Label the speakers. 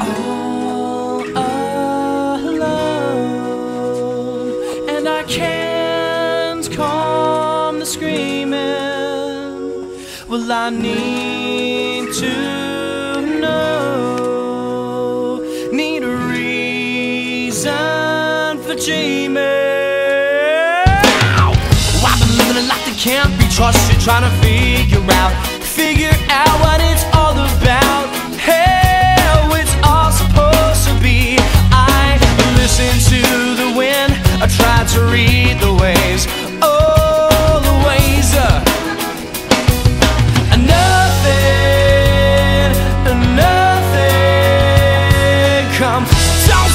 Speaker 1: all alone, and I can't calm the screaming. Well, I need to know, need a reason for dreaming. I've been living a life that can't be trusted, trying to figure out, try to read the waves Oh, the uh, And nothing, nothing comes. Don't